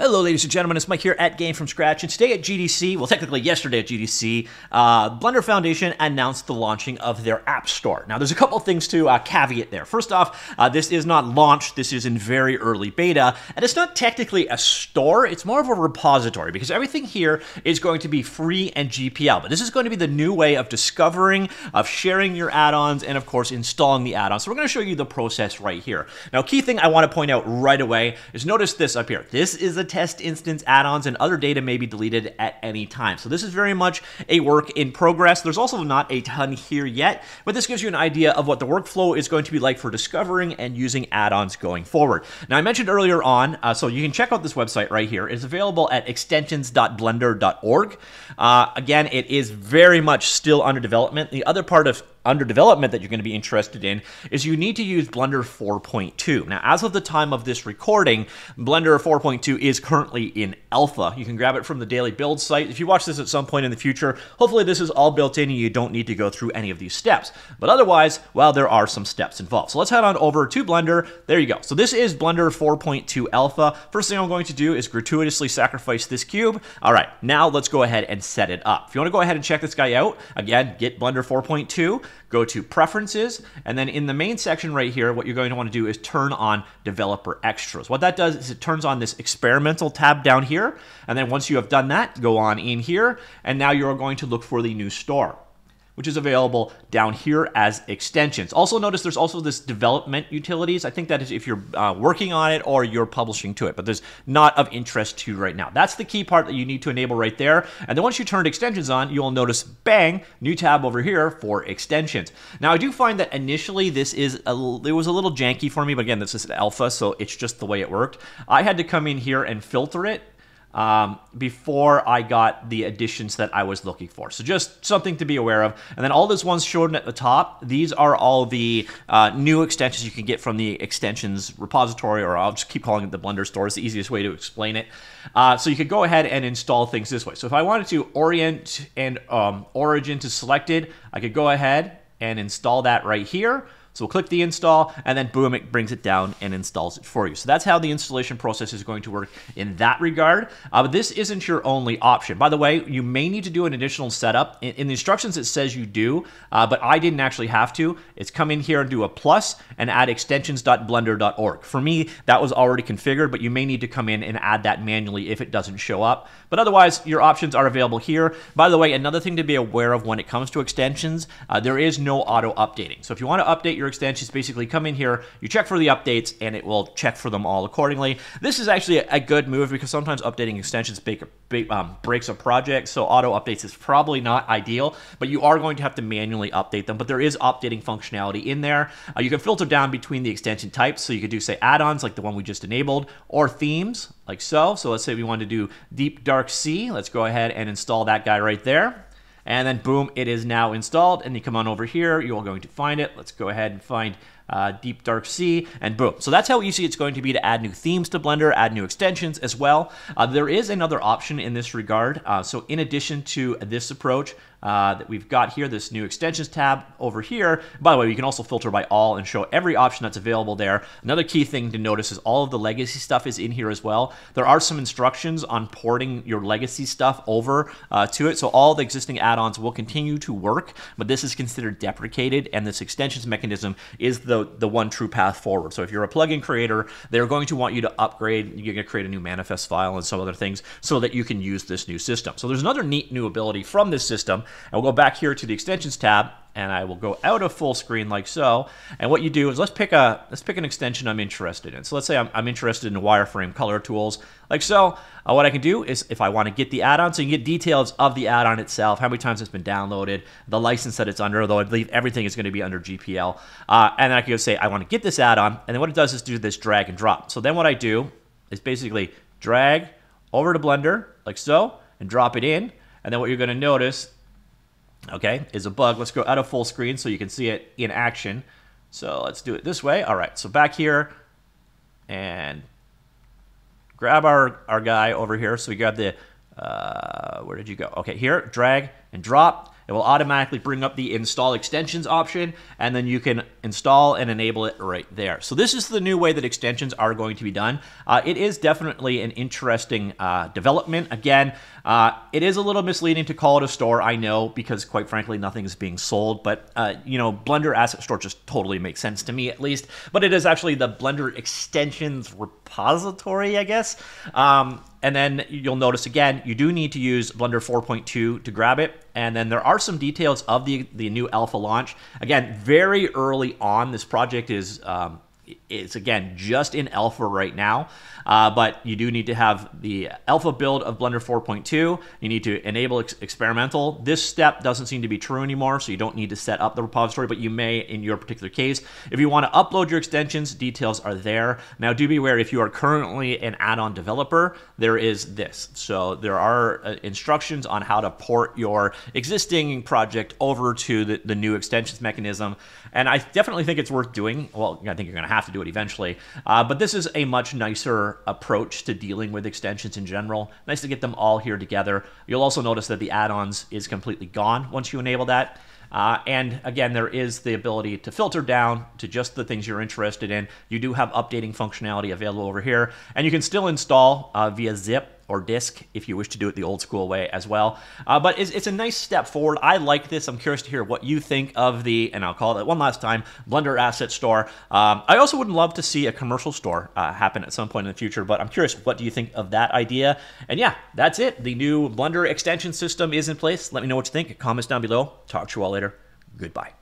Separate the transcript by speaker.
Speaker 1: Hello, ladies and gentlemen. It's Mike here at Game from Scratch, and today at GDC, well, technically yesterday at GDC, uh, Blender Foundation announced the launching of their App Store. Now, there's a couple things to uh, caveat there. First off, uh, this is not launched; this is in very early beta, and it's not technically a store. It's more of a repository because everything here is going to be free and GPL. But this is going to be the new way of discovering, of sharing your add-ons, and of course installing the add-ons. So we're going to show you the process right here. Now, key thing I want to point out right away is notice this up here. This is a test instance add-ons and other data may be deleted at any time. So this is very much a work in progress. There's also not a ton here yet, but this gives you an idea of what the workflow is going to be like for discovering and using add-ons going forward. Now I mentioned earlier on, uh, so you can check out this website right here. It's available at extensions.blender.org. Uh, again, it is very much still under development. The other part of under development that you're going to be interested in is you need to use Blender 4.2. Now, as of the time of this recording, Blender 4.2 is currently in alpha. You can grab it from the daily build site. If you watch this at some point in the future, hopefully this is all built in and you don't need to go through any of these steps. But otherwise, well, there are some steps involved. So let's head on over to Blender. There you go. So this is Blender 4.2 alpha. First thing I'm going to do is gratuitously sacrifice this cube. All right, now let's go ahead and set it up. If you want to go ahead and check this guy out, again, get Blender 4.2 go to Preferences, and then in the main section right here, what you're going to want to do is turn on Developer Extras. What that does is it turns on this experimental tab down here, and then once you have done that, go on in here, and now you're going to look for the new store which is available down here as extensions. Also notice there's also this development utilities. I think that is if you're uh, working on it or you're publishing to it, but there's not of interest to you right now. That's the key part that you need to enable right there. And then once you turn extensions on, you'll notice, bang, new tab over here for extensions. Now I do find that initially this is, a, it was a little janky for me, but again, this is alpha, so it's just the way it worked. I had to come in here and filter it um, before I got the additions that I was looking for. So just something to be aware of. And then all those ones shown at the top, these are all the uh, new extensions you can get from the extensions repository, or I'll just keep calling it the Blender store. It's the easiest way to explain it. Uh, so you could go ahead and install things this way. So if I wanted to orient and um, origin to selected, I could go ahead and install that right here. So we'll click the install, and then boom, it brings it down and installs it for you. So that's how the installation process is going to work in that regard. Uh, but this isn't your only option. By the way, you may need to do an additional setup. In, in the instructions, it says you do, uh, but I didn't actually have to. It's come in here and do a plus and add extensions.blender.org. For me, that was already configured, but you may need to come in and add that manually if it doesn't show up. But otherwise, your options are available here. By the way, another thing to be aware of when it comes to extensions, uh, there is no auto updating. So if you want to update your extensions, basically come in here, you check for the updates, and it will check for them all accordingly. This is actually a good move because sometimes updating extensions um, breaks a project, so auto updates is probably not ideal, but you are going to have to manually update them. But there is updating functionality in there. Uh, you can filter down between the extension types, so you could do, say, add-ons like the one we just enabled, or themes like so. So let's say we want to do Deep Dark Sea. Let's go ahead and install that guy right there. And then boom, it is now installed. And you come on over here, you're going to find it. Let's go ahead and find uh, Deep Dark Sea, and boom. So that's how easy it's going to be to add new themes to Blender, add new extensions as well. Uh, there is another option in this regard. Uh, so in addition to this approach, uh, that we've got here, this new extensions tab over here. By the way, you can also filter by all and show every option that's available there. Another key thing to notice is all of the legacy stuff is in here as well. There are some instructions on porting your legacy stuff over uh, to it, so all the existing add-ons will continue to work, but this is considered deprecated, and this extensions mechanism is the, the one true path forward. So if you're a plugin creator, they're going to want you to upgrade, you're going to create a new manifest file and some other things so that you can use this new system. So there's another neat new ability from this system, and we'll go back here to the extensions tab and I will go out of full screen like so. And what you do is let's pick a let's pick an extension I'm interested in. So let's say I'm, I'm interested in wireframe color tools like so. Uh, what I can do is if I want to get the add-on, so you can get details of the add-on itself, how many times it's been downloaded, the license that it's under, though I believe everything is going to be under GPL. Uh, and then I can go say I want to get this add-on, and then what it does is do this drag and drop. So then what I do is basically drag over to Blender like so and drop it in. And then what you're going to notice okay, is a bug. Let's go out of full screen so you can see it in action. So let's do it this way. All right, so back here and grab our, our guy over here. So we got the, uh, where did you go? Okay, here, drag and drop. It will automatically bring up the install extensions option, and then you can install and enable it right there. So this is the new way that extensions are going to be done. Uh, it is definitely an interesting uh, development. Again, uh, it is a little misleading to call it a store, I know, because quite frankly, nothing is being sold. But, uh, you know, Blender Asset Store just totally makes sense to me, at least. But it is actually the Blender extensions repository, I guess. Um, and then you'll notice again, you do need to use Blender 4.2 to grab it. And then there are some details of the, the new alpha launch. Again, very early on, this project is um, it's again just in alpha right now, uh, but you do need to have the alpha build of Blender 4.2. You need to enable ex experimental. This step doesn't seem to be true anymore, so you don't need to set up the repository, but you may in your particular case. If you want to upload your extensions, details are there. Now, do be aware if you are currently an add-on developer, there is this. So there are uh, instructions on how to port your existing project over to the, the new extensions mechanism, and I definitely think it's worth doing. Well, I think you're going to have to it eventually, uh, but this is a much nicer approach to dealing with extensions in general. Nice to get them all here together. You'll also notice that the add-ons is completely gone once you enable that. Uh, and again, there is the ability to filter down to just the things you're interested in. You do have updating functionality available over here, and you can still install uh, via zip or disk if you wish to do it the old school way as well. Uh, but it's, it's, a nice step forward. I like this. I'm curious to hear what you think of the, and I'll call it one last time, Blender Asset Store. Um, I also would love to see a commercial store uh, happen at some point in the future, but I'm curious, what do you think of that idea? And yeah, that's it. The new Blender extension system is in place. Let me know what you think. Comments down below. Talk to you all later. Goodbye.